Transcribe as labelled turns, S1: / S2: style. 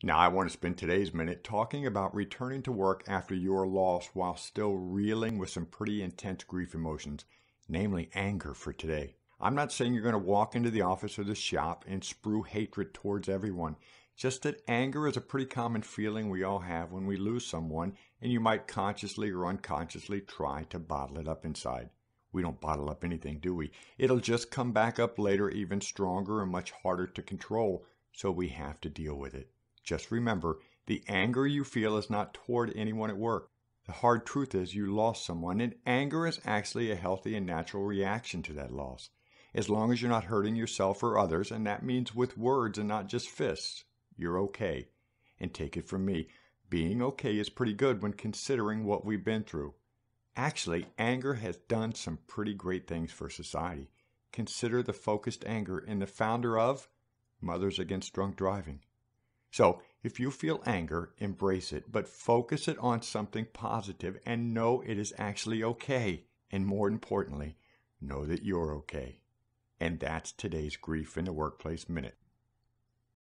S1: Now, I want to spend today's minute talking about returning to work after your loss while still reeling with some pretty intense grief emotions, namely anger for today. I'm not saying you're going to walk into the office or the shop and sprue hatred towards everyone. Just that anger is a pretty common feeling we all have when we lose someone, and you might consciously or unconsciously try to bottle it up inside. We don't bottle up anything, do we? It'll just come back up later even stronger and much harder to control, so we have to deal with it. Just remember, the anger you feel is not toward anyone at work. The hard truth is you lost someone, and anger is actually a healthy and natural reaction to that loss. As long as you're not hurting yourself or others, and that means with words and not just fists, you're okay. And take it from me, being okay is pretty good when considering what we've been through. Actually, anger has done some pretty great things for society. Consider the focused anger in the founder of Mothers Against Drunk Driving. So, if you feel anger, embrace it, but focus it on something positive and know it is actually okay. And more importantly, know that you're okay. And that's today's Grief in the Workplace Minute.